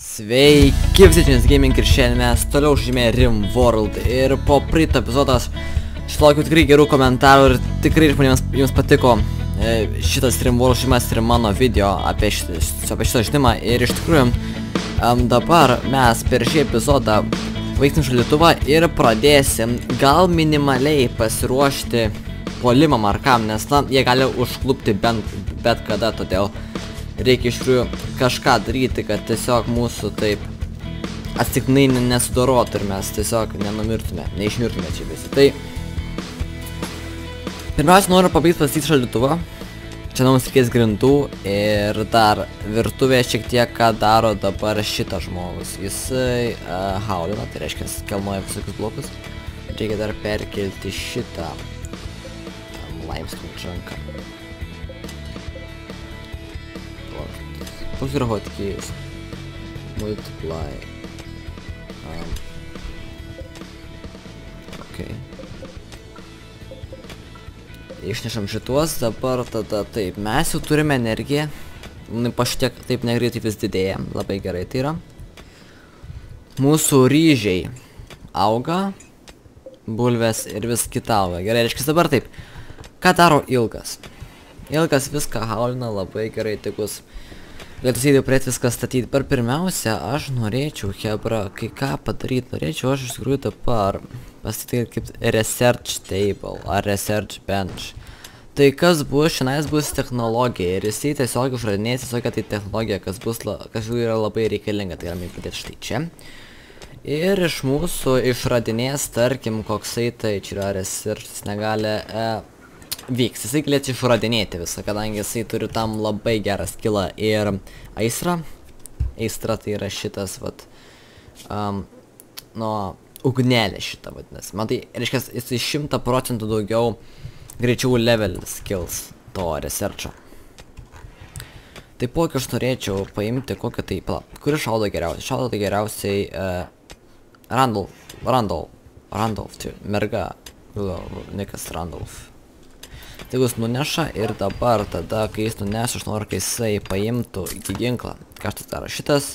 Sveiki visi, čia Gaming ir šiandien mes toliau žymė Rim World. Ir po praeito epizodas sulaukiu tikrai gerų komentarų ir tikrai žmonėms jums patiko e, šitas Rim World žymas ir mano video apie, šitą, apie šitą žymą ir iš tikrųjų um, dabar mes per šį epizodą vaiksim šalituvą ir pradėsim gal minimaliai pasiruošti polimam ar kam, nes na, jie gali užklupti bent bet kada, todėl reikia iš tikrųjų kažką daryti, kad tiesiog mūsų taip atsitiknai nesudorotų ir mes tiesiog nenumirtume, neišmirtume čia visi. Tai pirmiausia noriu pabaigti pasityti šaldytuvą. Čia mums reikės grindų ir dar virtuvė šiek tiek ką daro dabar šitas žmogus. Jisai uh, haulina, tai reiškia kelnoja visokius blokus. Reikia dar perkelti šitą um, limestone čanką. Koks yra hotkeys? Multiply. Um. Ok. Išnešam šituos, dabar tada taip, mes jau turime energiją. Paštiek taip negreitai vis didėja, labai gerai tai yra. Mūsų ryžiai auga, bulvės ir vis kita auga. Gerai, reiškia dabar taip. Ką daro ilgas? Ilgas viską haulina labai gerai, tikus galėtų sėdėjau prie viską statyti. Per pirmiausia, aš norėčiau, Hebra, kai ką padaryti, norėčiau aš iš tikrųjų dabar pastatyti kaip research table ar research bench. Tai kas bus, šiandien bus technologija ir jisai tiesiog išradinės visokią tai technologiją, kas bus, la, kas yra labai reikalinga, tai galime pradėti štai čia. Ir iš mūsų išradinės, tarkim, koksai tai čia yra research, negali e, vyks. Jisai galės išradinėti visą, kadangi jisai turi tam labai gerą skillą ir aistrą. Aistra tai yra šitas, vat, um, nuo ugnelė šitą vadinasi. Man tai, reiškia, jisai šimta procentų daugiau greičiau level skills to researcho. Taipogi aš norėčiau paimti kokią tai, pala, kuri šaudo geriausiai. Šaudo tai geriausiai uh, Randolph, Randolph, Randolph, tai merga, Nikas Randolph. Tai jis nuneša ir dabar tada, kai jis nuneša, aš noriu, kai jisai paimtų iki ginklą. Ką šitas daro? Šitas,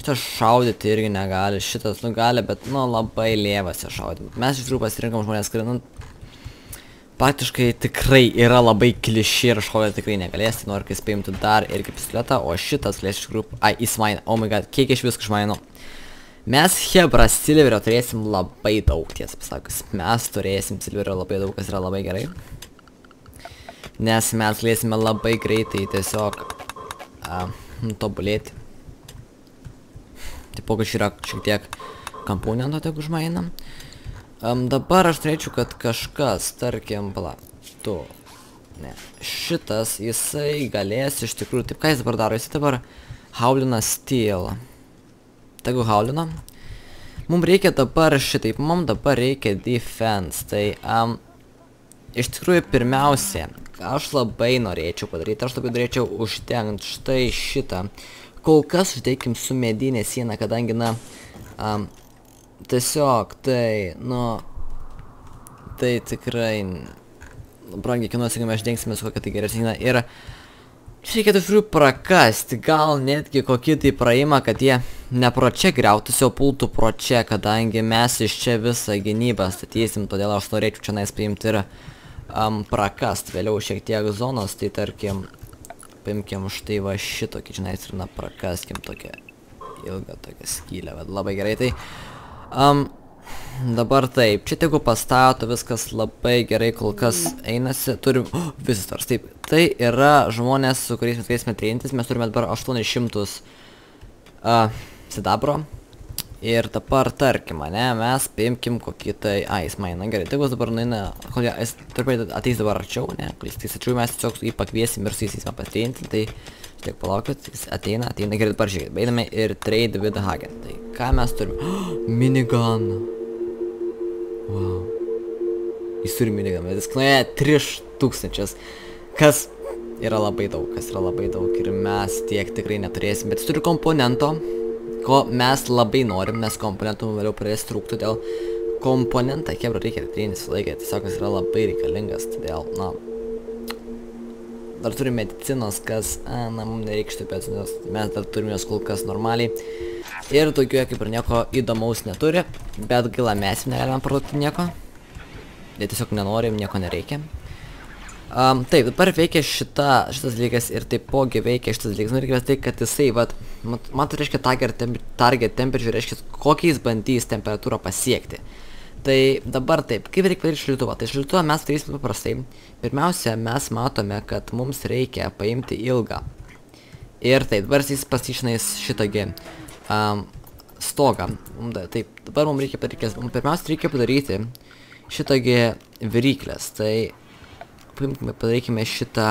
šitas šaudyti irgi negali, šitas nu gali, bet nu labai lievasi šaudyti. Mes iš tikrųjų pasirinkam žmonės, kurie nu praktiškai tikrai yra labai kliši ir šaudyti tikrai negalės, tai noriu, kai jis paimtų dar irgi pistoletą, o šitas galės iš tikrųjų, ai, jis maina, oh my god, kiek iš visko išmaino. Mes Hebra Silverio turėsim labai daug, tiesą pasakus. Mes turėsim Silverio labai daug, kas yra labai gerai nes mes galėsime labai greitai tiesiog a, tobulėti. Taipogi yra šiek tiek komponento tiek užmainam. Um, dabar aš turėčiau, kad kažkas, tarkim, pala, tu, ne, šitas, jisai galės iš tikrųjų, taip ką jis dabar daro, jisai dabar haulina steel. Tegu haulina. Mums reikia dabar šitaip, mums dabar reikia defense, tai, um, iš tikrųjų, pirmiausia, aš labai norėčiau padaryti, aš labai norėčiau uždengti štai šitą. Kol kas uždėkim su medinė siena, kadangi, na, um, tiesiog tai, nu, tai tikrai, brangiai kainuosi, kai mes dengsime su kokia tai geresnė ir čia reikėtų iš tikrųjų prakasti, gal netgi kokį tai praėjimą, kad jie ne pro čia griautus, o pultų pro čia, kadangi mes iš čia visą gynybą statysim, todėl aš norėčiau čia nais paimti ir um, prakast vėliau šiek tiek zonos, tai tarkim, paimkim štai va šitokį, žinai, ir na prakaskim tokią ilgą tokią skylę, bet labai gerai, tai um, dabar taip, čia tegu pastato, viskas labai gerai kol kas einasi, turim, oh, visitors, taip, tai yra žmonės, su kuriais mes galėsime treintis, mes turime dabar 800 uh, sidabro, Ir dabar, tarkim, ne, mes paimkim kokį tai, a, jis maina, gerai, bus dabar nueina, kol jis turbūt ateis dabar arčiau, ne, kol jis ateis arčiau, mes tiesiog jį pakviesim ir su jais įsime pastreinti, tai tiek palaukit, jis ateina, ateina, gerai, dabar žiūrėkit, baidame ir trade with Hagen, tai ką mes turime, oh, minigun, wow, jis turi minigun, bet jis kainuoja 3000, kas yra labai daug, kas yra labai daug ir mes tiek tikrai neturėsim, bet jis turi komponento, ko mes labai norim, nes komponentų vėliau pradės trūkti, todėl komponentą kebra reikia atreinti visą laiką, tiesiog jis yra labai reikalingas, todėl, na, dar turim medicinos, kas, a, na, mums nereikštų medicinos, mes dar turime jos kol kas normaliai. Ir jie kaip ir nieko įdomaus neturi, bet gaila mes negalime parduoti nieko. Jie tiesiog nenorim, nieko nereikia. Um, taip, dabar veikia šita, šitas dalykas ir taipogi veikia šitas dalykas. Nu, reikia tai, kad jisai, vat, mat, man tai reiškia target, temp target temperature, reiškia, kokiais bandys temperatūrą pasiekti. Tai dabar taip, kaip reikia padaryti šiltuvą? Tai šiltuvą mes darysime paprastai. Pirmiausia, mes matome, kad mums reikia paimti ilgą. Ir taip, dabar jis pasišnais šitągi um, stogą. Taip, dabar mums reikia padaryti, pirmiausia, reikia padaryti šitągi viryklės. Tai paimkime, padarykime šitą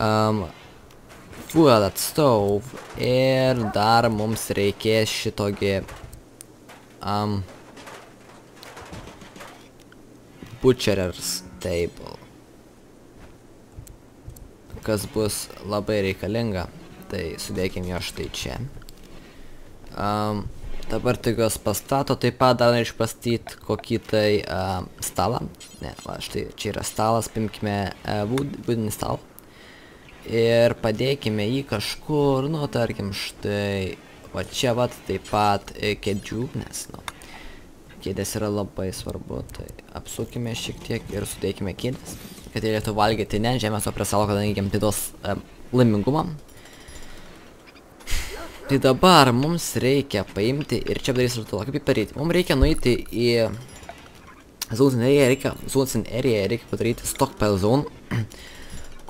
um, fuel at stove ir dar mums reikės šitogi um, butcherers table kas bus labai reikalinga. Tai sudėkim jo štai čia. Um, Dabar tik juos pastato, taip pat dar pastatyti kokį tai uh, stalą. Ne, va, štai čia yra stalas, paimkime uh, būdinį stalą. Ir padėkime jį kažkur, nu, tarkim, štai, va čia, va, taip pat e, kėdžių, nes, nu, kėdės yra labai svarbu, tai apsukime šiek tiek ir sudėkime kėdės, kad jie galėtų valgyti ne žemės, o prie salo, kadangi jiems tai duos uh, laimingumą. Tai dabar mums reikia paimti ir čia padarys ritualą. Kaip jį padaryti? Mums reikia nueiti į Zones area, reikia, Zones area reikia padaryti Stockpile Zone,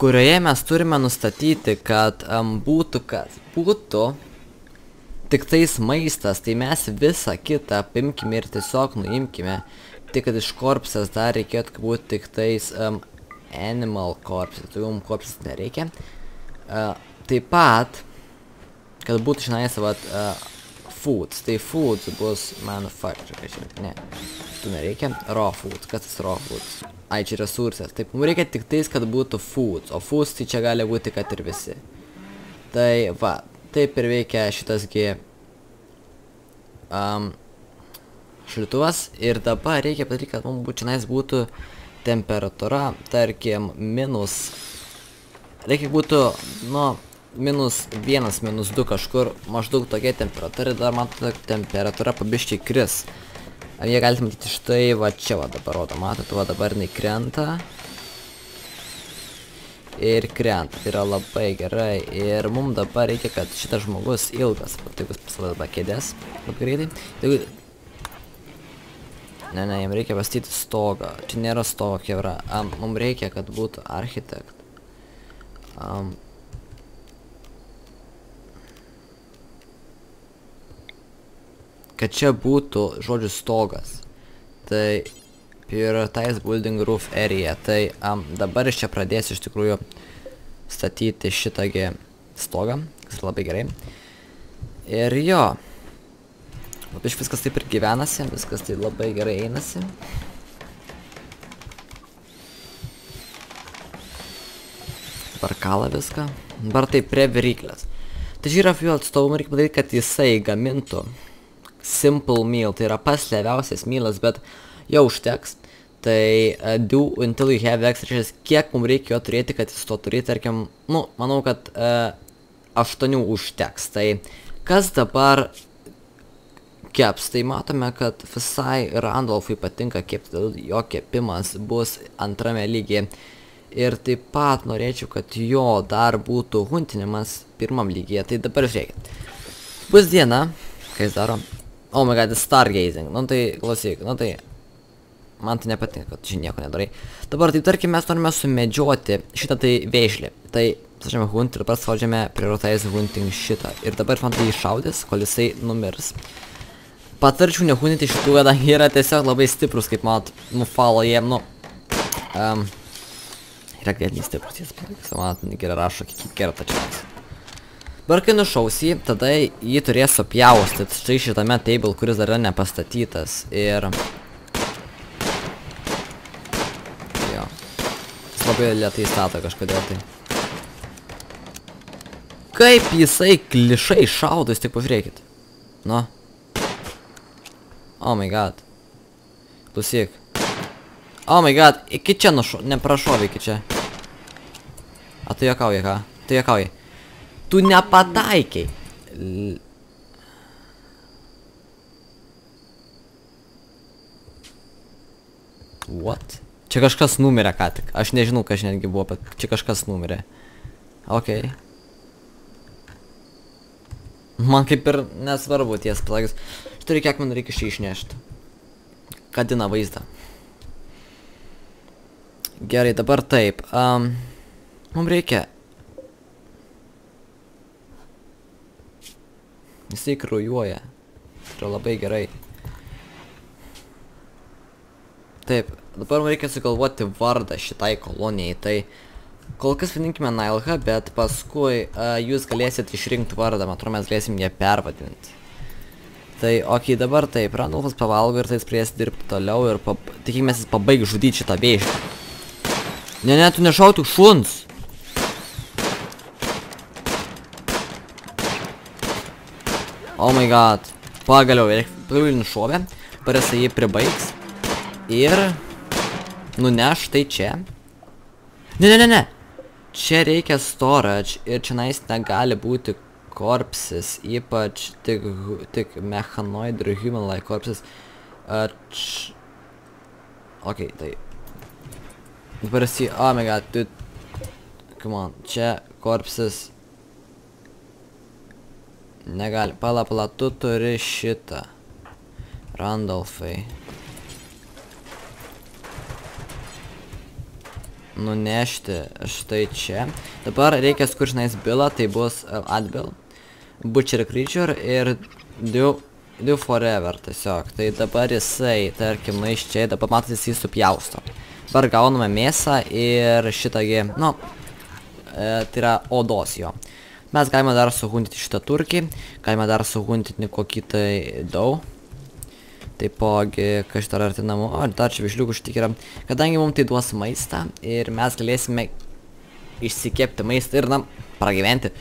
kurioje mes turime nustatyti, kad um, būtų kas? Būtų tik tais maistas, tai mes visą kitą paimkime ir tiesiog nuimkime. Tik kad iš korpsas dar reikėtų būti tik tais um, animal corpses, tai jums korpsas nereikia. Uh, taip pat kad būtų šiandien vat uh, foods. Tai foods bus manufacture. Ne, tu nereikia. Raw foods. Kas tas raw foods? Ai, čia resursas. Taip, mums reikia tik tais, kad būtų foods. O foods tai čia gali būti, kad ir visi. Tai va, taip ir veikia šitasgi um, šiltuvas. Ir dabar reikia padaryti, kad mums būtinais būtų temperatūra, tarkim, minus. Reikia būtų, nu, minus 1, minus 2 kažkur maždaug tokia temperatūra dar matote, temperatūra pabiščiai kris. Ar jie galite matyti štai, va čia va dabar rodo, matote, va dabar jinai krenta. Ir krenta, tai yra labai gerai. Ir mums dabar reikia, kad šitas žmogus ilgas, tai bus pasilada kėdės, labai greitai. Jeigu... Ne, ne, jam reikia pastyti stogą. Čia nėra stogo, kevra. Um, mums reikia, kad būtų architekt. Um, kad čia būtų žodžiu stogas. Tai prioritize building roof area. Tai um, dabar iš čia pradės iš tikrųjų statyti šitągi stogą, kas labai gerai. Ir jo. Iš viskas taip ir gyvenasi, viskas tai labai gerai einasi. Dabar kala viską. Dabar tai prie viryklės. Tai žiūrėjau atstovų, reikia padaryti, kad jisai gamintų simple meal, tai yra pats leviausias mylas, bet jau užteks. Tai uh, do until you have x, reiškia, kiek mums reikia jo turėti, kad jis to turėtų, tarkim, nu, manau, kad uh, 8 užteks. Tai kas dabar keps, tai matome, kad visai Randolfui patinka kepti, jo kepimas bus antrame lygiai. Ir taip pat norėčiau, kad jo dar būtų huntinimas pirmam lygyje. Tai dabar žiūrėkit. Bus diena, ką jis daro. Oh my god, stargazing. Nu tai, klausyk, nu tai... Man tai nepatinka, kad čia nieko nedarai. Dabar, tai tarkim, mes norime sumedžioti šitą tai vėžlį. Tai, sažiame, hunt ir dabar spaudžiame prioritize hunting šitą. Ir dabar man tai iššaudys, kol jisai numirs. Patarčiau nehuntinti šitų, kadangi yra tiesiog labai stiprus, kaip manot, nufalo jie, nu... Um, yra ganėtinai stiprus, jis, manot, gerai rašo, kiek kerta čia. Dabar kai nušaus jį, tada jį turės supjaustyti štai šitame table, kuris dar yra nepastatytas. Ir... Jo. Jis labai lietai stato kažkodėl tai. Kaip jisai klišai šaudo, jūs tik pažiūrėkit. Nu. Oh my god. Klausyk. Oh my god, iki čia nušau, neprašovė iki čia. A tu juokauji, ką? Tu juokauji. Tu nepataikiai. What? Čia kažkas numirė ką tik. Aš nežinau, kas netgi buvo, bet čia kažkas numirė. Ok. Man kaip ir nesvarbu ties plagius. Štai kiek man reikia šį išnešti. Kadina vaizdą. Gerai, dabar taip. Um, mums reikia. Jisai kraujuoja. Tai yra labai gerai. Taip, dabar mums reikia sugalvoti vardą šitai kolonijai. Tai kol kas vadinkime Nailha, bet paskui uh, jūs galėsit išrinkti vardą. Man atrodo, mes galėsim ją pervadinti. Tai, okay, dabar taip, Randolfas pavalgo ir tai pries dirbti toliau ir pab... tikimės jis pabaigs žudyti šitą vėžį. Ne, ne, tu nešautų šuns. Oh my god. Pagaliau, nušovė. Dabar jisai jį pribaigs. Ir... Nuneš tai čia. Ne, ne, ne, ne. Čia reikia storage ir čia nais negali būti korpsis, ypač tik, tik mechanoid ir human-like korpsis. Uh, č... Ok, tai. Dabar esi, oh my god, tu... Come on, čia korpsis. Negali, pala, pala, tu turi šitą. Randolfai. Nunešti štai čia. Dabar reikia skuršnais bilą, tai bus uh, atbil. Butcher Creature ir do, do Forever tiesiog. Tai dabar jisai, tarkim, na iš čia, dabar matot jisai supjausto. Dabar gauname mėsą ir šitągi, nu, e, tai yra odos jo. Mes galime dar suhundyti šitą turkį, galime dar suhundyti kokį tai daug. Taipogi, kas dar arti namų, o dar čia višliukų šitik yra. Kadangi mums tai duos maistą ir mes galėsime išsikepti maistą ir, na, pragyventi.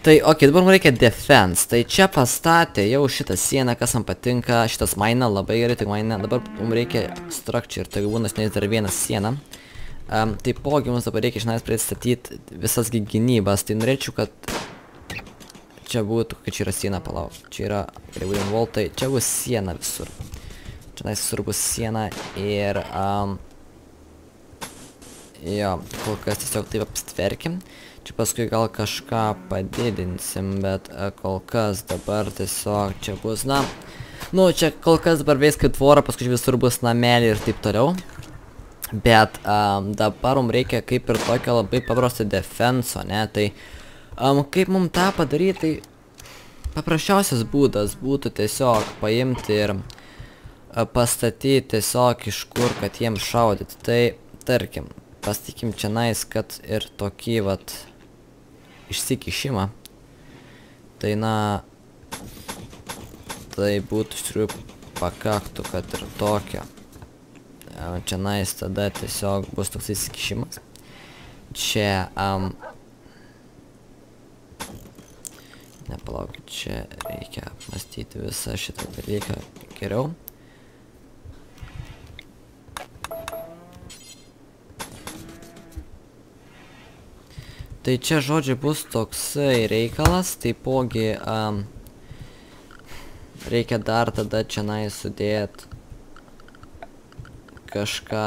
Tai, okei, okay, dabar mums reikia defense. Tai čia pastatė jau šitą sieną, kas man patinka. Šitas maina labai gerai, tik maina. Dabar mums reikia structure, tai būnas nes dar vienas siena. Um, taipogi mums dabar reikia išnais pristatyti visas gynybas. Tai norėčiau, kad čia būtų, kad čia yra siena, palauk. Čia yra Grewin Wall, tai čia bus siena visur. Čia nais visur bus siena ir... Um, jo, kol kas tiesiog taip apstverkim. Čia paskui gal kažką padidinsim, bet a, kol kas dabar tiesiog čia bus, na... Nu, čia kol kas dabar veis kaip tvora, paskui visur bus namelį ir taip toliau. Bet um, dabar mums reikia kaip ir tokio labai paprasto defenso, ne? Tai um, kaip mums tą padaryti, tai paprasčiausias būdas būtų tiesiog paimti ir uh, pastatyti tiesiog iš kur, kad jiems šaudyti. Tai, tarkim, pastikim čia nais, kad ir tokį vat išsikišimą. Tai na, tai būtų iš tikrųjų pakaktų, kad ir tokio. Čia nais tada tiesiog bus toks įsikišimas. Čia, um, nepalaukit, čia reikia apmastyti visą šitą dalyką geriau. Tai čia žodžiai bus toksai reikalas, taipogi um, reikia dar tada čia nai sudėt kažką,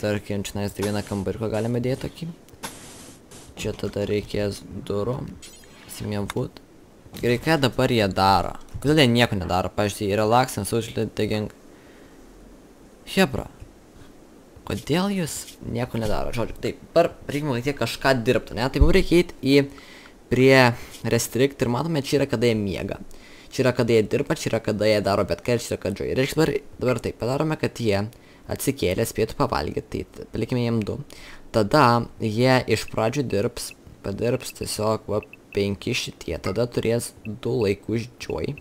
tarkim, čia tai vieną kambariuką galime dėti tokį. Čia tada reikės durų, simėm būt. Gerai, ką dabar jie daro? Kodėl jie nieko nedaro? Pavyzdžiui, relaxing, social digging. Hebra. Kodėl jūs nieko nedaro? Žodžiu, taip, dabar reikia matyti kažką dirbti, ne? Tai mums reikia eiti į prie restrict ir matome, čia yra kada jie miega. Čia yra kada jie dirba, čia yra kada jie daro bet ką ir čia yra kad žodžiu. Ir dabar, dabar taip, padarome, kad jie atsikėlė, spėtų pavalgyti, tai palikime jiem du. Tada jie iš pradžių dirbs, padirbs tiesiog, va, penki šitie, tada turės du laikus joy.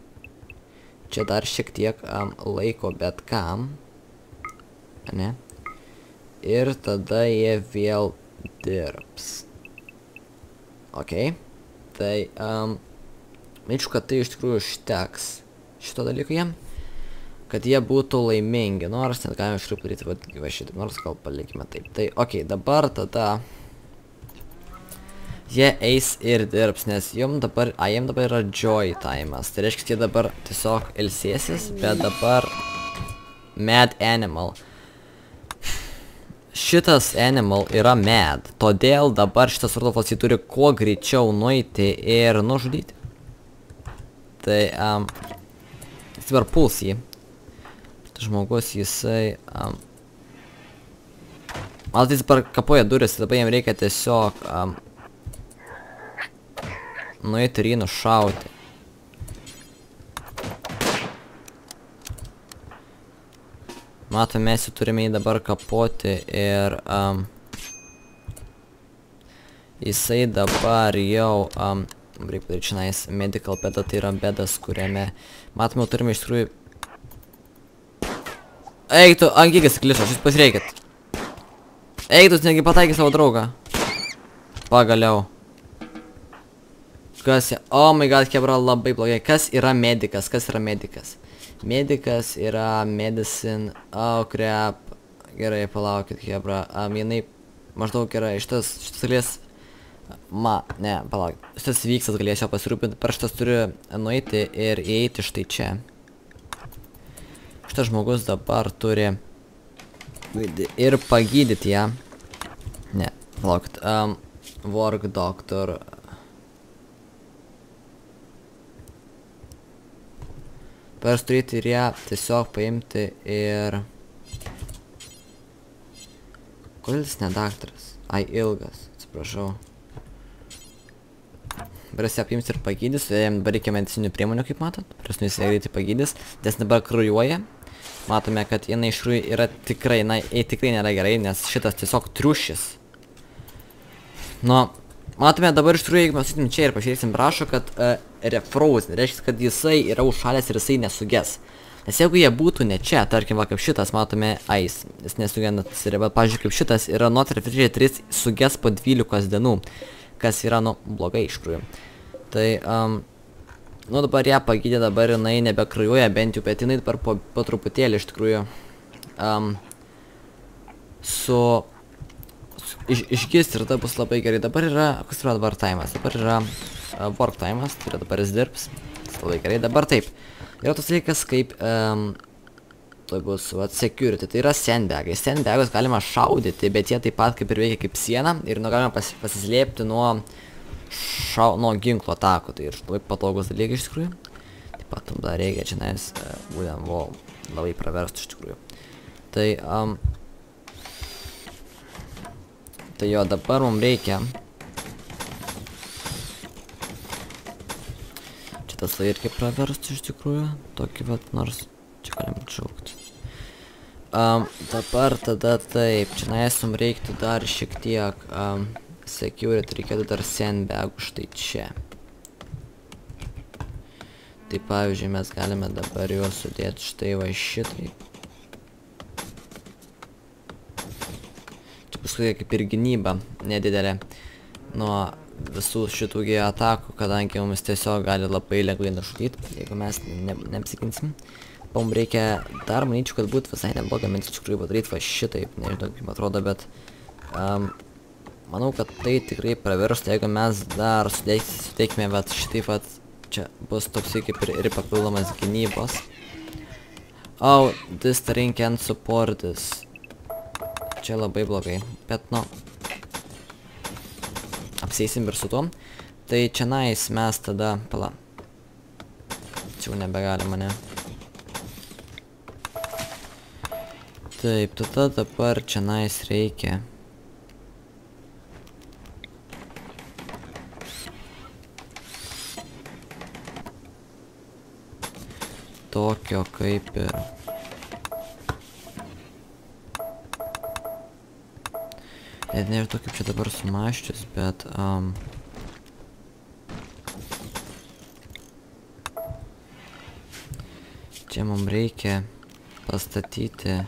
Čia dar šiek tiek um, laiko bet kam. Ne? ir tada jie vėl dirbs. Ok. Tai, um, manyčiau, kad tai iš tikrųjų užteks šito dalyko jiem. kad jie būtų laimingi, nors net galime iš tikrųjų padaryti va, va šitą, nors gal palikime taip. Tai, okei, okay, dabar tada jie eis ir dirbs, nes jom dabar, a, jiem dabar yra joy time'as. Tai reiškia, jie dabar tiesiog ilsėsis, bet dabar mad animal. Šitas animal yra mad, todėl dabar šitas Rudolfas jį turi kuo greičiau nueiti ir nužudyti. Tai, um, jis dabar puls jį žmogus jisai... Um, Mal tai jis dabar kapoja duris, dabar jam reikia tiesiog um, nueiti ir jį nušauti. Matome, mes jau turime jį dabar kapoti ir um, jisai dabar jau, um, reikia padaryti čionais medical beda, tai yra bedas, kuriame, matome, turime iš tikrųjų Eik tu, ant esi klišas, jūs pasireikit. Eik tu, negi pataikė savo draugą. Pagaliau. Kas, oh my god, kebra labai blogai. Kas yra medikas, kas yra medikas? Medikas yra medicine, oh crap. Gerai, palaukit, kebra. Um, jinai maždaug yra šitas, šitas galės... Ma, ne, palauk. Šitas vyksas galės jo pasirūpinti, per šitas turi nueiti ir įeiti štai čia šitas žmogus dabar turi ir pagydyti ją. Ne, palaukit. Um, work doctor. Pers turėti ir ją tiesiog paimti ir... Kodėl jis ne daktaras? Ai, ilgas, atsiprašau. Ją apims ir pagydys, jam dabar reikia medicinių priemonių, kaip matot. Pres nu jis greitai pagydys, nes dabar krujuoja matome, kad jinai iš tikrųjų yra tikrai, na, jai tikrai nėra gerai, nes šitas tiesiog triušis. Nu, matome dabar iš tikrųjų, jeigu mes sakytum čia ir pažiūrėsim, prašo, kad uh, refrozen, reiškia, kad jisai yra užšalęs ir jisai nesuges. Nes jeigu jie būtų ne čia, tarkim, va, kaip šitas, matome ice, jis nesugendas, bet, pažiūrėjau, kaip šitas yra not refrigerator 3 suges po 12 dienų, kas yra, nu, blogai iš tikrųjų. Tai, um, Nu dabar ją pagydė, dabar jinai nebekraujuoja, bent jau, bet jinai dabar po, po truputėlį iš tikrųjų um, su, su iš, išgis ir tai bus labai gerai. Dabar yra, kas yra dabar time'as? Dabar yra uh, work time'as, tai yra dabar jis dirbs. Labai gerai, dabar taip. Yra tas dalykas kaip, um, bus, vat, security, tai yra sandbagai. Sandbagus galima šaudyti, bet jie taip pat kaip ir veikia kaip siena ir nu galima pas, pasislėpti nuo šau, nuo ginklo atakų, tai ir labai patogus dalykai iš tikrųjų. Taip pat tam dar reikia čia nes, uh, būtent vo, labai praverstų iš tikrųjų. Tai, um, tai jo, dabar mums reikia. Čia tas lai irgi praverstų iš tikrųjų, tokį vat, nors čia galim džiaugti. Um, dabar tada taip, čia nais mums reiktų dar šiek tiek um, security reikėtų dar sandbagų štai čia. Tai pavyzdžiui, mes galime dabar juos sudėti štai va šitai. Čia paskui kaip ir gynyba nedidelė nuo visų šitų atakų, kadangi mums tiesiog gali labai lengvai nužudyti, jeigu mes ne, neapsiginsim. Mums reikia dar manyčiau, kad būtų visai nebloga mintis iš tikrųjų padaryti va šitaip, nežinau kaip atrodo, bet um, Manau, kad tai tikrai praverstų, jeigu mes dar suteikime, bet šitaip pat čia bus toksai kaip ir, ir papildomas gynybos. Oh, this terrain can support this. Čia labai blogai, bet nu, apseisim ir su tuo. Tai čia nais mes tada, pala, čia jau nebegalima, ne? Taip, tada dabar čia nais reikia. tokio kaip ir net nežinau kaip čia dabar sumaščius, bet um, čia mums reikia pastatyti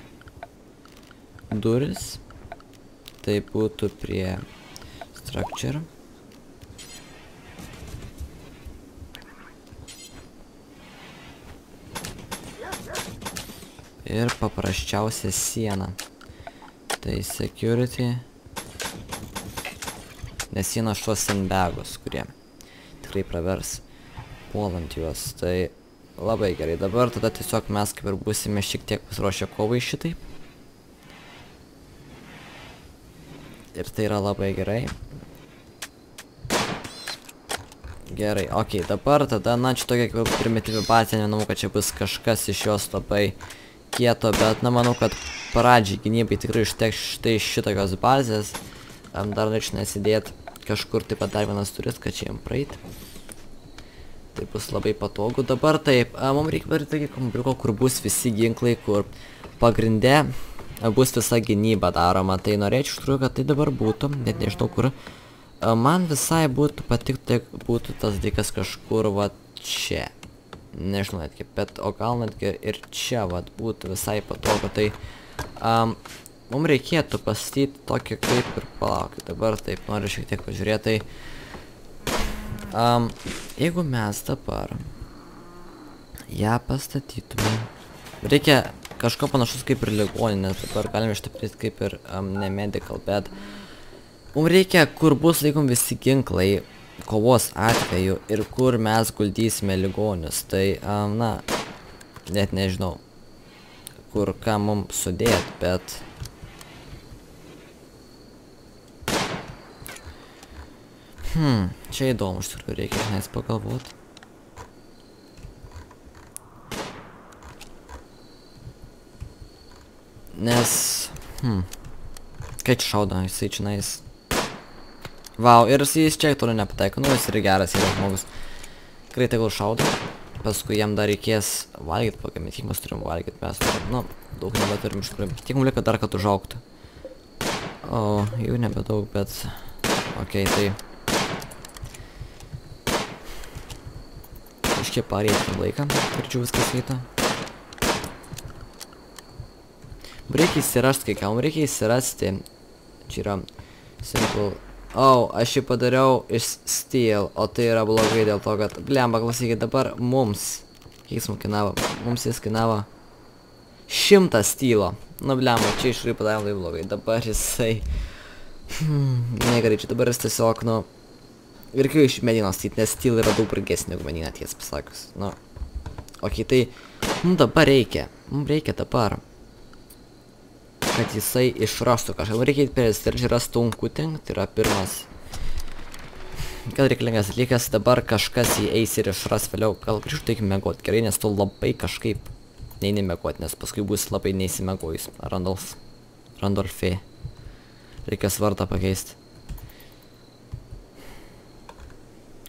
duris tai būtų prie structure Ir paprasčiausia siena. Tai security. Nes siena šios sandbagus, kurie tikrai pravers puolant juos. Tai labai gerai. Dabar tada tiesiog mes kaip ir būsime šiek tiek pasiruošę kovai šitaip. Ir tai yra labai gerai. Gerai, okei, okay, dabar tada, na, čia tokia kaip primityvi bazė, nemanau, kad čia bus kažkas iš jos labai kieto, bet, na, manau, kad pradžiai gynybai tikrai užteks štai šitokios bazės. Dar norėčiau nesidėti kažkur taip pat dar vienas turis, kad čia jam praeiti. Tai bus labai patogu. Dabar taip, mums reikia daryti tokį kompliuko, kur bus visi ginklai, kur pagrinde bus visa gynyba daroma. Tai norėčiau iš tikrųjų, kad tai dabar būtų, net nežinau kur. Man visai būtų patikti, būtų tas dalykas kažkur va čia. Nežinau netgi, bet o gal netgi ir čia va būtų visai patogu. Tai um, mums reikėtų pastyti tokį kaip ir palaukit. Dabar taip noriu šiek tiek pažiūrėti. Tai um, jeigu mes dabar ją pastatytume. Reikia kažko panašus kaip ir ligoninės. Dabar galime ištapyti kaip ir um, ne medical, bet... Mums reikia, kur bus laikom visi ginklai kovos atveju ir kur mes guldysime ligonius. Tai, um, na, net nežinau, kur ką mums sudėt, bet... Hmm, čia įdomu, iš tikrųjų reikia, nes pagalvot. Nes, hmm, kai čia šaudo, jisai čia nais Vau, ir jis čia toliau nepataiko, nu jis yra geras yra žmogus. Tikrai tegul šaudo. Paskui jam dar reikės valgyti pagamį, kiek mes turim valgyti, mes nu, daug nebeturim iš tikrųjų. Tiek mums lieka dar, kad užaugtų. O, jau nebedaug, bet... Okei, okay, tai... Kažkiek pareikti laiką, turčiau viskas vyta. Reikia įsirasti kai ką, mums reikia įsirasti. Čia yra simple O, aš jį padariau iš steel, o tai yra blogai dėl to, kad, blemba, klausykit, dabar mums, kiek jis mums kainavo, mums jis kainavo šimtą stylo. Nu, blemba, čia iš tikrųjų padarėm labai blogai, dabar jisai, hmm, negerai, čia dabar jis tiesiog, nu, kai iš medinos styti, nes steel yra daug brangesnė negu medina, ties pasakius, nu, okei, tai, mums dabar reikia, mums reikia dabar kad jisai išrastų kažką. Reikia per stardžią rasti unkuting, tai yra pirmas. Gal reikalingas dalykas, dabar kažkas jį eis ir išras vėliau. Gal grįžtų eikime mėgot gerai, nes tu labai kažkaip neini mėgot, nes paskui bus labai neįsimėgojus. Randolf. Randolfė. Reikės vardą pakeisti.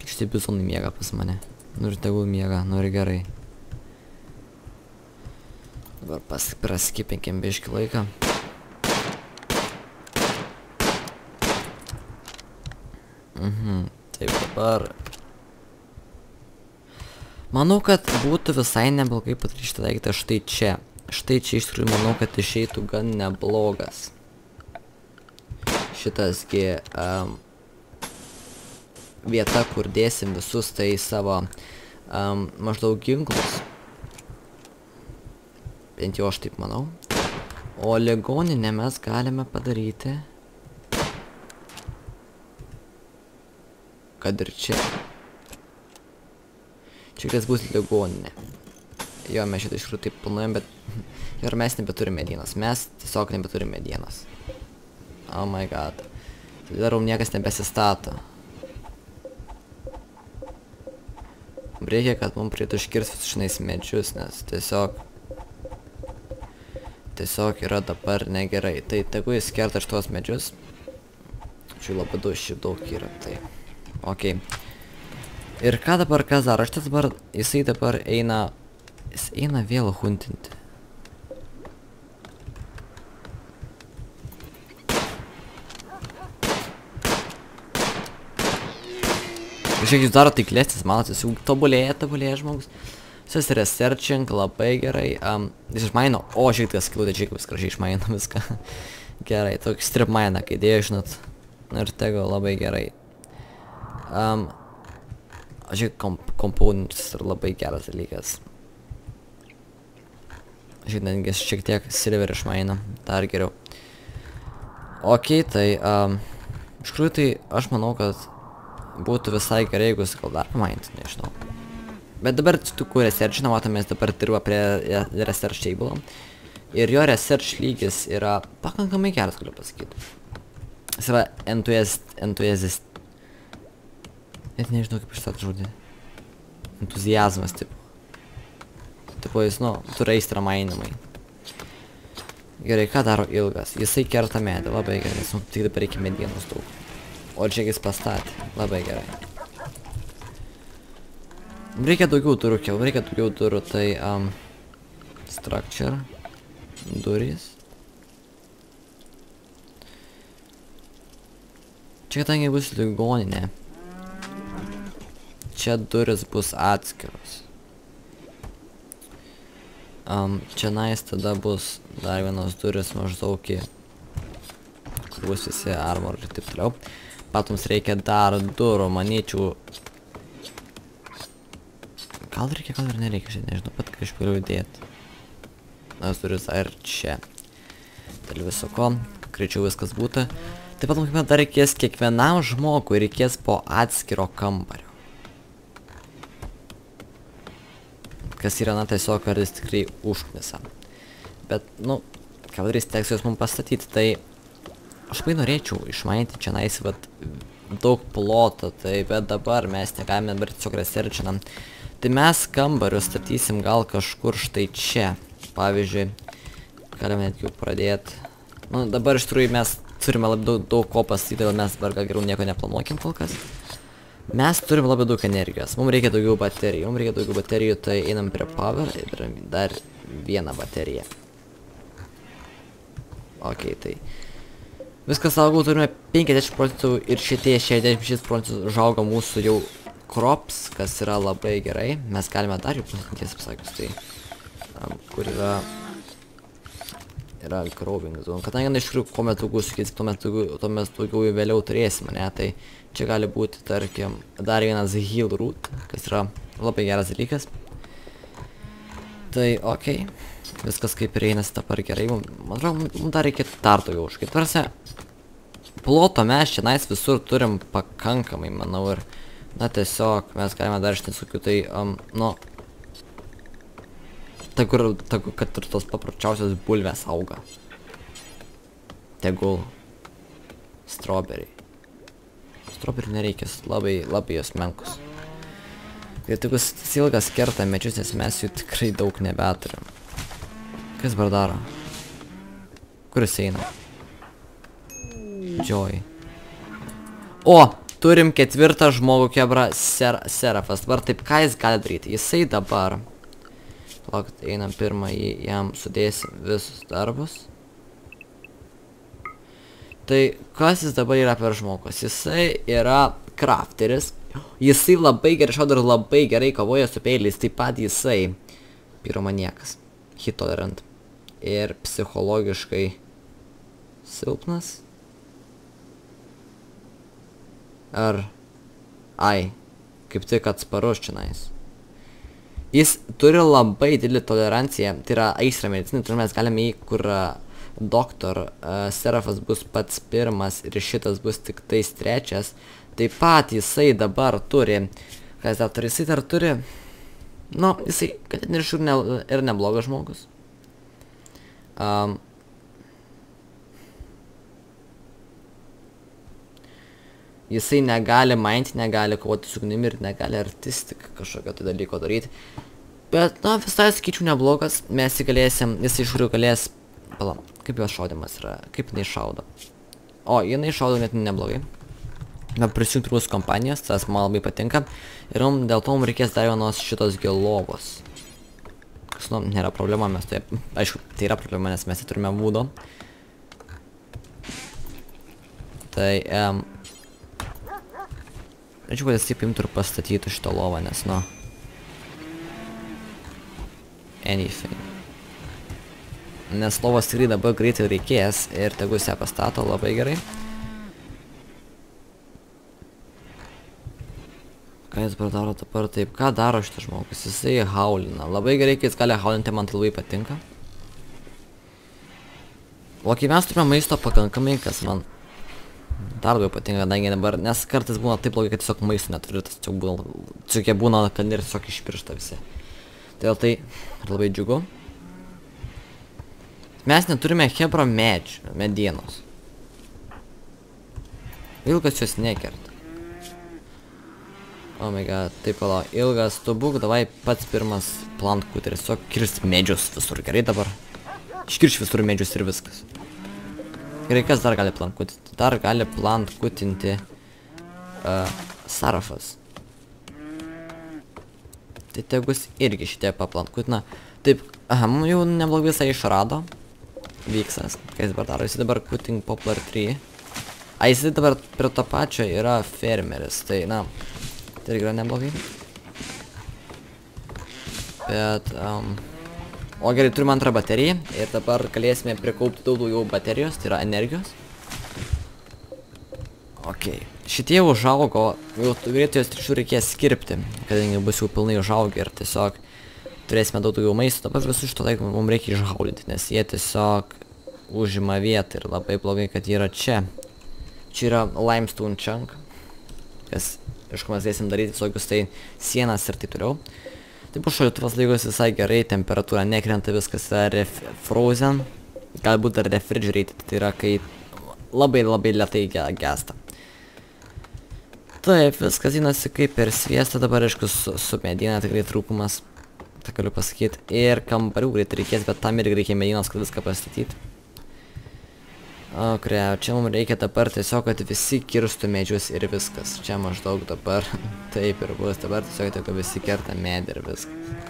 Šitie bizonai miega pas mane. Nu ir tegul miega, nu ir gerai. Dabar praskipinkim biškį laiką. Mhm, taip dabar. Manau, kad būtų visai neblogai padaryti šitą daiktą štai čia. Štai čia iš tikrųjų manau, kad išeitų gan neblogas. Šitasgi um, vieta, kur dėsim visus tai savo um, maždaug ginklus. Bent jau aš taip manau. O ligoninę mes galime padaryti kad ir čia. Čia kas bus ligoninė. Jo, mes šitą iš tikrųjų taip planuojam, bet... Ir mes nebeturime medienos. Mes tiesiog nebeturime medienos. Oh my god. Darau niekas nebesistato. Reikia, kad mums prietų iškirsti visus šnais medžius, nes tiesiog... Tiesiog yra dabar negerai. Tai tegu jis kerta šitos medžius. Čia labai daug šiaip daug yra, tai... Ok. Ir ką dabar kas daro? Aš dabar, jisai dabar eina, jis eina vėl huntinti. Kažkiek jūs daro taiklesnis, manote, jis jau tobulėja, tobulėja žmogus. Jis researching labai gerai. Um, jis išmaino, o tiek skilutė, čia kaip jis gražiai išmaino viską. gerai, tokį strip mainą, kai dėjo, žinot. Ir tego labai gerai. Um, Žiūrėk, komp komponentas yra labai geras dalykas. Žinangi šiek tiek silver išmaina. Dar geriau. Ok, tai... Um, iš tikrųjų tai aš manau, kad būtų visai gerai, jeigu jis gal dar pamainti, nežinau. Bet dabar tu kur research, matome, jis dabar dirba prie research table. Ir jo research lygis yra pakankamai geras, galiu pasakyti. Jis yra entuziast, entuziast. Net nežinau kaip išsat žodį. Entuzijazmas, tipo. Tipo jis, nu, turi aistrą mainimai. Gerai, ką daro ilgas? Jisai kerta medį, labai gerai, nes mums tik dabar reikia medienos daug. O čia jis pastatė, labai gerai. Reikia daugiau durų, kiau, reikia daugiau durų, tai um, structure, durys. Čia kadangi bus ligoninė, čia duris bus atskiros. Um, čia nais tada bus dar vienos duris maždaug į kur bus visi armor ir taip toliau. Pat mums reikia dar durų, manyčiau. Gal reikia, gal ir nereikia, šiandien nežinau, pat kažkur įdėti. Nas duris ar čia. Dėl viso ko, greičiau viskas būtų. Taip pat mums dar reikės kiekvienam žmogui reikės po atskiro kambario. Kas yra, na, tiesiog kartais tikrai užknisa. Bet, nu, ką darys, teks juos mums pastatyti, tai aš labai norėčiau išmainti čia nais, vat, daug ploto, tai bet dabar mes negalime dabar tiesiog researchinam. Tai mes kambarius statysim gal kažkur štai čia. Pavyzdžiui, galime netgi pradėti. Nu, dabar iš tikrųjų mes turime labai daug, daug ko pasakyti, todėl mes dabar gal geriau nieko neplanuokim kol kas. Mes turim labai daug energijos, mums reikia daugiau baterijų, mums reikia daugiau baterijų, tai einam prie power ir dar vieną bateriją. Ok, tai viskas augo, turime 50 procentų ir šitie 66 procentų užauga mūsų jau crops, kas yra labai gerai. Mes galime dar jų procenties pasakius, tai um, kur yra yra growing zone. Kadangi na iš tikrųjų, kuo mes daugiau sakys, tuo mes daugiau, tuo mes daugiau vėliau turėsime, ne? Tai čia gali būti, tarkim, dar vienas heal root, kas yra labai geras dalykas. Tai, okei. Okay. Viskas kaip ir einasi dabar gerai. Man atrodo, mums dar reikia dar daugiau užkai. Tarsi, ploto mes čia nais visur turim pakankamai, manau, ir, na, tiesiog mes galime dar iš tiesų, tai, um, nu, Tegul, tegul, kad ir tos paprasčiausios bulvės auga. Tegul. Strawberry. Strawberry nereikia, labai, labai jos menkus. Ir tik tas ilgas kerta medžius, nes mes jų tikrai daug nebeturim. Kas dabar daro? Kur jis eina? Joy. O! Turim ketvirtą žmogų kebra ser, Serafas. Dabar taip, ką jis gali daryti? Jisai dabar Palaukit, einam pirmą į jam sudėsim visus darbus. Tai kas jis dabar yra per žmogus? Jisai yra crafteris. Jisai labai gerai šaudo ir labai gerai kovoja su peiliais. Taip pat jisai piromaniekas. Hitolerant. Ir psichologiškai silpnas. Ar... Ai. Kaip tik atsparus čionais. Jis turi labai didelį toleranciją, tai yra aistrą medicinai, tai mes galime į kur doktor uh, Serafas bus pats pirmas ir šitas bus tik tais trečias. Taip pat jisai dabar turi, kas dar turi, jisai dar turi, nu, jisai, kad ir iš ne, ir neblogas žmogus. Um, jisai negali mainti, negali kovoti su ugnimi ir negali artistik kažkokio tai dalyko daryti. Bet, na, visai sakyčiau neblogas, mes jį galėsim, jis iš kurių galės, pala, kaip jos šaudimas yra, kaip jinai šaudo. O, jinai šaudo net neblogai. Na, prisijungti mūsų kompanijas, tas man labai patinka. Ir mums dėl to mums reikės dar vienos šitos gelovos. Kas, nu, nėra problema, mes tai, aišku, tai yra problema, nes mes turime būdo. Tai, um, Norėčiau, kad jis taip imtų ir pastatytų šitą lovą, nes, nu... Anything. Nes lovos tikrai dabar greitai reikės ir tegu jis ją pastato labai gerai. Ką jis daro dabar taip? Ką daro šitas žmogus? Jisai haulina. Labai gerai, kai jis gali haulinti, man tai labai patinka. O kai mes turime maisto pakankamai, kas man dar labiau patinka, kadangi dabar, nes kartais būna taip blogai, kad tiesiog maisto neturiu, tas tiesiog būna, tiesiog jie būna, kad ir tiesiog išpiršta visi. Todėl tai labai džiugu. Mes neturime hebro medžių, medienos. Vilkas jos nekerta. Oh my god, taip pala, ilgas, tu būk, davai pats pirmas plant kuteris, tiesiog kirst medžius visur, gerai dabar? Iškirš visur medžius ir viskas. Gerai, kas dar gali plant kutinti? Dar gali plant kutinti uh, Sarafas. Tai tegus irgi šitie paplant kutina. Taip, aha, mum jau neblogai visai išrado. Vyksas, ką jis dabar daro, jis dabar kuting Poplar 3. A, jis dabar prie to pačio yra fermeris, tai na, Tai yra neblogai. Bet, um, o gerai, turime antrą bateriją ir dabar galėsime prikaupti daug daugiau baterijos, tai yra energijos. Ok, šitie užaugo, jau greitai jos trišių reikės skirpti, kadangi bus jau pilnai užaugę ir tiesiog turėsime daug daugiau maisto, dabar visus šito laiko mums reikia išhaudyti, nes jie tiesiog užima vietą ir labai blogai, kad jie yra čia. Čia yra limestone chunk, kas iš ko mes galėsim daryti visokius tai sienas ir taip toliau. Taip pat šaldytuvas laikosi visai gerai, temperatūra nekrenta, viskas yra frozen, galbūt dar refrigerated, tai yra kai labai labai lietai ge gesta. Taip, viskas įnasi kaip per sviestą, dabar aišku su, su medina tikrai trūkumas, tai galiu pasakyti. Ir kambarių greitai reikės, bet tam irgi reikia medinos, kad viską pastatyti. O, kreu, čia mums reikia dabar tiesiog, kad visi kirstų medžius ir viskas. Čia maždaug dabar taip ir bus, dabar tiesiog tik visi kerta medį ir viskas.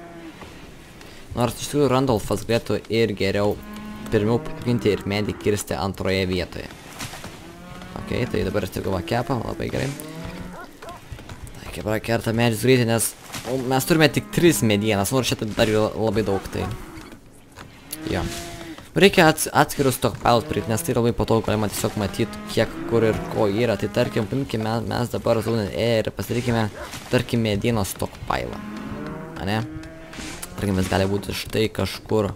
Nors iš tikrųjų Randolfas galėtų ir geriau pirmiau paginti ir medį kirsti antroje vietoje. Ok, tai dabar aš tik galva kepą, labai gerai. Tai kepra kerta medžius greitai, nes o, mes turime tik 3 medienas, nors čia dar yra labai daug, tai... Jo. Reikia ats atskirus stockpiles daryti, nes tai labai patogu, galima tiesiog matyti, kiek kur ir ko yra. Tai tarkim, paimkime mes dabar zone E ir pasidarykime, tarkim, medienos stockpile. Ane? Tarkim, jis gali būti štai kažkur.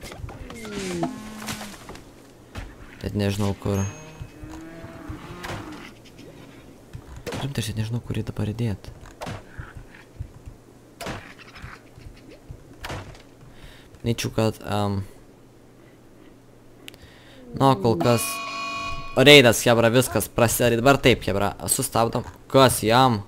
Bet nežinau kur. Rimtai, aš nežinau, kur jį dabar įdėti. Neičiau, kad... Um, Nu, kol kas. Reidas, Hebra, viskas prasideda. Dabar taip, Hebra, sustabdom. Kas jam?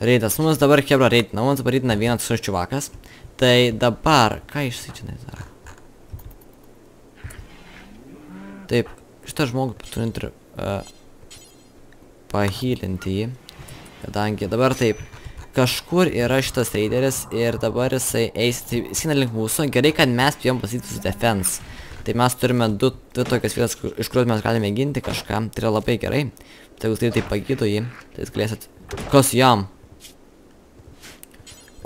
Reidas, mums dabar Hebra reidina, mums dabar reidina vienas šis čiuvakas. Tai dabar, ką jisai čia daro? Taip, šitą žmogų turint ir uh, pahylinti jį. Kadangi dabar taip, kažkur yra šitas raideris ir dabar jisai eis, tai sina link mūsų, gerai, kad mes pėjom pasakyti su defense. Tai mes turime du, dvi tokias vietas, kur, iš kurios mes galime ginti kažką, tai yra labai gerai. Tai jeigu tai tai pagydo jį, tai jūs galėsit... Kas jam?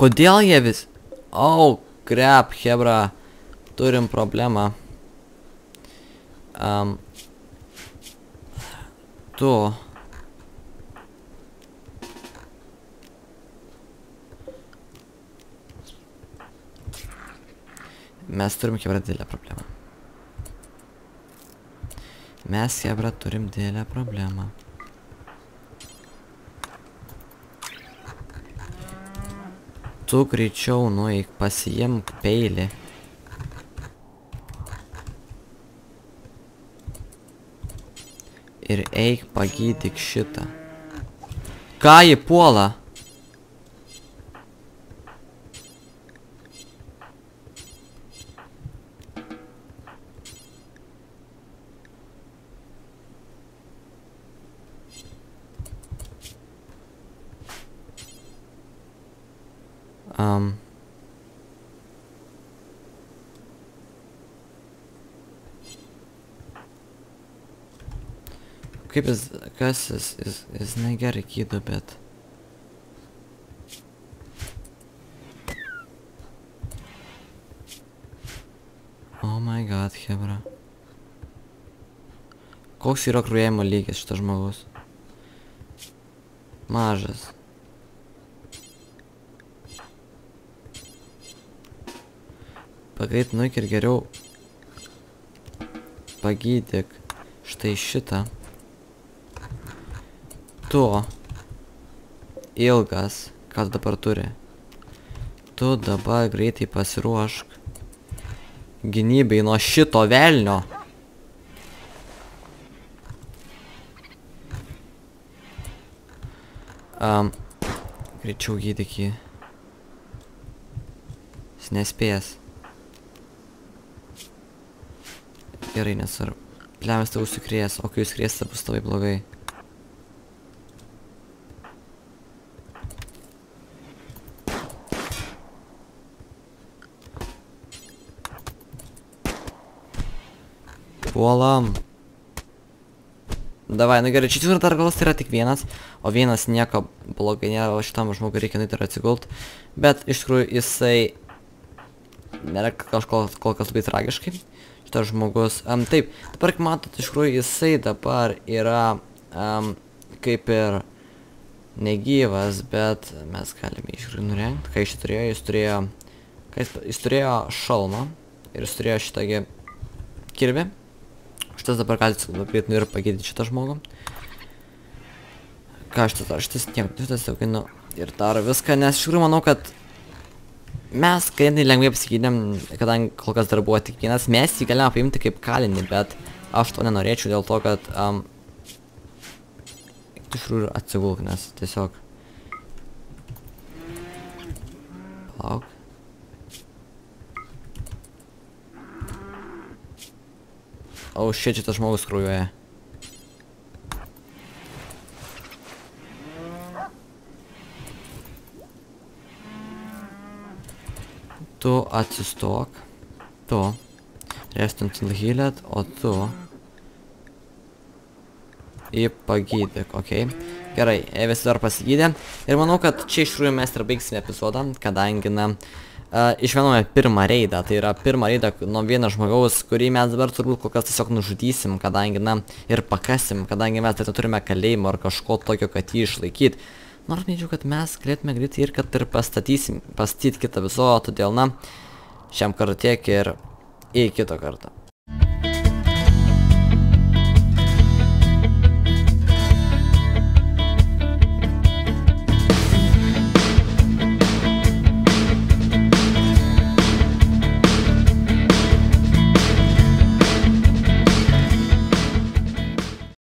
Kodėl jie vis... Oh, crap, hebra. Turim problemą. Um, tu... Mes turim Hebra didelę problemą. Mes Hebra turim didelę problemą. Tu greičiau nueik, pasiimk peilį. Ir eik pagydyk šitą. Ką jį puola? Um, kaip jis, kas jis, jis, jis negerai gydo, bet... Oh my god, hebra. Koks yra krujėjimo lygis šitas žmogus? Mažas. Pagreit nuik ir geriau pagydyk štai šitą. Tu ilgas, kas dabar turi. Tu dabar greitai pasiruošk gynybai nuo šito velnio. Um, greičiau gydyk jį. Jis nespės. Gerai, nesvarbu. Pliamas tau užsikrės, o kai jūs krėsite, bus labai blogai. Puolam. Davai, nu gerai, čia tikrai dar galas tai yra tik vienas, o vienas nieko blogai nėra, o šitam žmogui reikia nueiti ir atsigult. Bet iš tikrųjų jisai nėra kažko kol kas labai tragiškai. Šitas žmogus, um, taip, dabar matot, iš tikrųjų jisai dabar yra um, kaip ir negyvas, bet mes galime iš tikrųjų nurengti. Ką jis turėjo, jis turėjo, jis, jis turėjo šalmą ir jis turėjo šitągi kirvį. Šitas dabar gali labai ir pagydyti šitą žmogų. Ką šitas daro? Šitas nieko, šitas jau nu, ir daro viską, nes iš tikrųjų manau, kad mes ganėtinai lengvai apsigydėm, kadangi kol kas dar buvo tik vienas, mes jį galime paimti kaip kalinį, bet aš to nenorėčiau dėl to, kad um, iš tikrųjų atsigulk, nes tiesiog Palauk. O, oh, šit, šitas žmogus kraujuoja. Tu atsistok. Tu. Rest until healed, o tu. Į pagydyk, okei. Okay. Gerai, visi dar pasigydė. Ir manau, kad čia iš tikrųjų mes ir baigsime epizodą, kadangi, na, uh, išvenome pirmą reidą. Tai yra pirmą reidą nuo vieno žmogaus, kurį mes dabar turbūt kol kas tiesiog nužudysim, kadangi, na, ir pakasim, kadangi mes tai turime kalėjimo ar kažko tokio, kad jį išlaikyti. Nors mėčiau, kad mes galėtume greitai ir kad ir pastatysim, pastatyti kitą viso, todėl, na, šiam kartu tiek ir į kitą kartą.